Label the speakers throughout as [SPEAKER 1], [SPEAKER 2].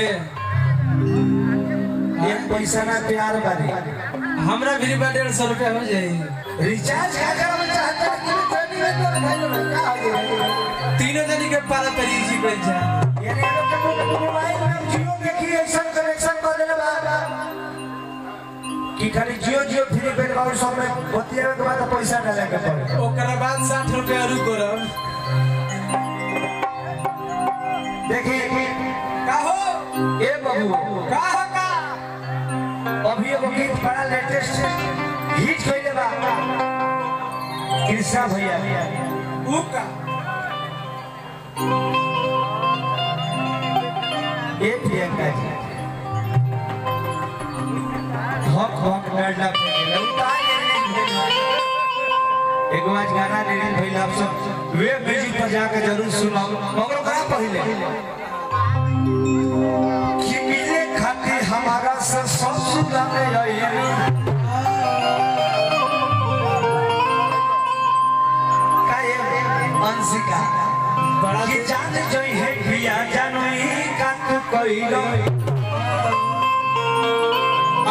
[SPEAKER 1] एक रुपया नहीं खे
[SPEAKER 2] एक पैसा ना प्यार बारी
[SPEAKER 1] हमरा भी बा डेढ़ सौ रुपया हो जाई।
[SPEAKER 2] रिचार्ज का करना चाहता है कि ट्रेनिंग में तो भाई लोग का आगे
[SPEAKER 1] तीनों जनी के पारा तरी जी कर जा।
[SPEAKER 2] यानी लोग का मोबाइल में जियो देखी ऐसा कनेक्शन कर देने बाबा कि खाली जियो जियो फ्री पेड बाबू सब में बतिया के बाद पैसा डाले के पड़े।
[SPEAKER 1] ओकरा बाद साठ रुपया रुक करब
[SPEAKER 2] देखी
[SPEAKER 1] का हो
[SPEAKER 2] ए बाबू अभी एगो गीत बड़ा लेटेस्ट हिट कइले बा। कृष्णा भैया।
[SPEAKER 1] ऊ का?
[SPEAKER 2] ए प्रियंका जी। हक हक डरला एगो आज गाना रिलीज़ भइल आप सब। वे म्यूज़िक पर जाके ज़रूर सुनाओ मगर ओकरा पहिले।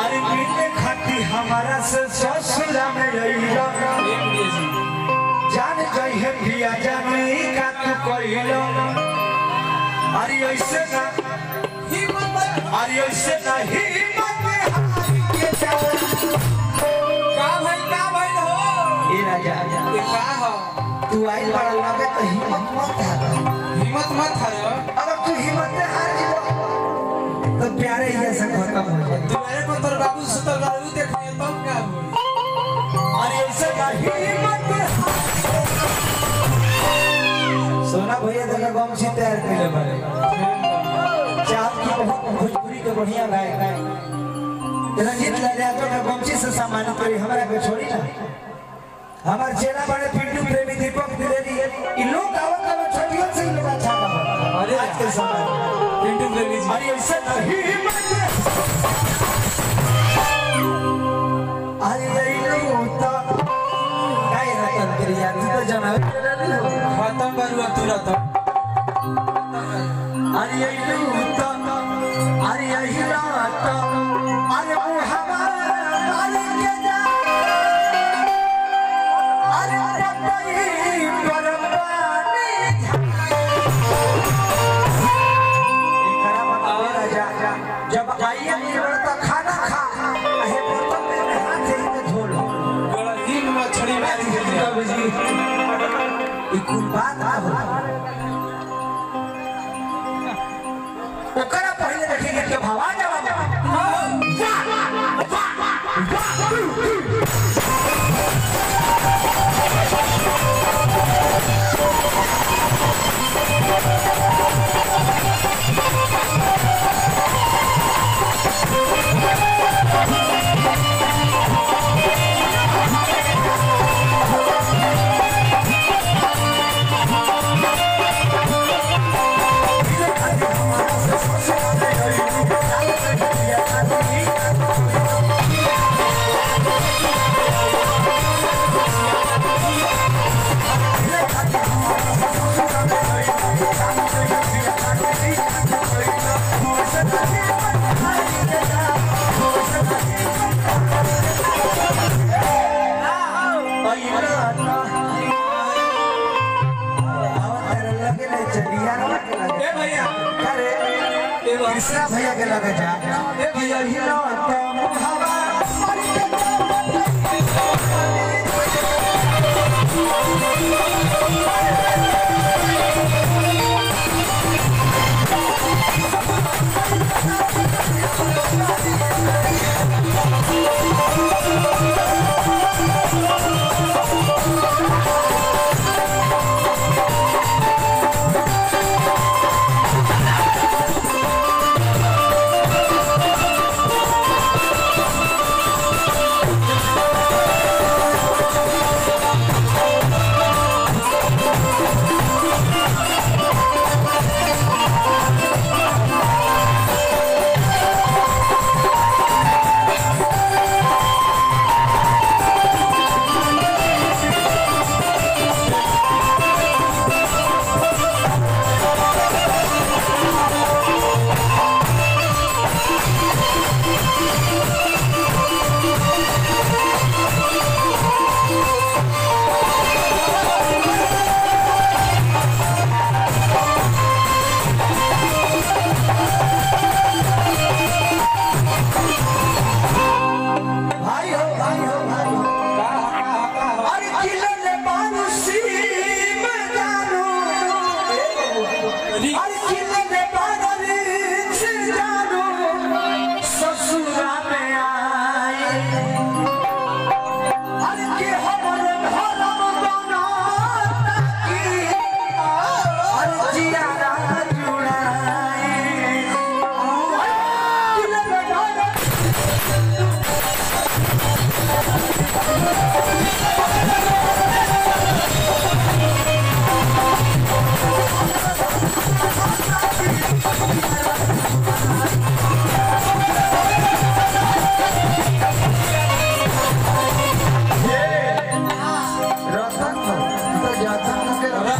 [SPEAKER 2] अरे मिले खाती हमारा से ससुर में रहिलो जान जोई है पिया जानोई का तू कइलो अरे ऐसे ना अरे ऐसे ना हिम्मत तू आई बड़ा लगे तो हिम्मत मत हार
[SPEAKER 1] हिम्मत मत हारो
[SPEAKER 2] अगर तू हिम्मत से हार जीवो तो प्यारे ये सब खत्म हो। जाए
[SPEAKER 1] तुम्हारे को तोर बाबू सुतल बाबू देखे तब का होई
[SPEAKER 2] अरे ऐसे का हिम्मत सोना भैया देखा गम छी तैयार कैले बारे चाहत की बहुत भोजपुरी के बढ़िया गाय रंजीत लाल यादव का गमछी से सम्मानित करी हमारा को छोड़ी ना हमार चेला बड़े पिंटू प्रेमी दीपक द्विवेदी इ लोग आवत वाला छोटियों से इ लोग अच्छा गावत
[SPEAKER 1] अरे
[SPEAKER 2] आज के समय
[SPEAKER 1] पिंटू प्रेमी जी
[SPEAKER 2] अरे ऐसे नहीं अरे अइलू तो काहे रतन करिया तू तो जनावे
[SPEAKER 1] खत्म बरुआ तुरंत
[SPEAKER 2] अरे अइलू तो अरे अइला तो अरे मुहबा अरे
[SPEAKER 1] दिन मछली मारी के लिया
[SPEAKER 2] बाबू जी ई कुल बात ना हो ओकरा पहले देखेंगे कि भवा कृष्णा भैया के लगे जा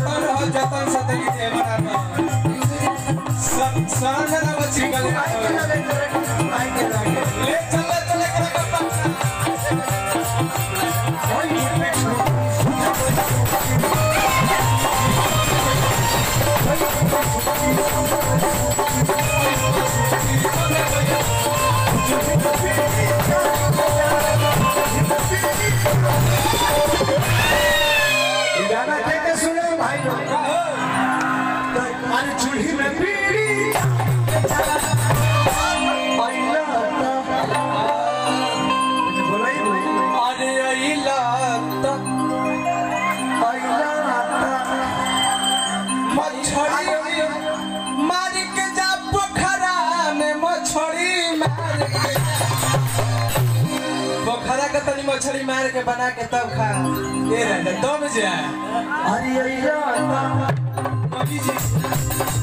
[SPEAKER 2] जतन हो
[SPEAKER 3] जतन
[SPEAKER 1] सतगी देवरा सब सारा बच्ची गले मछली मार के बना के तब खा। ये रहता दम जाए जी।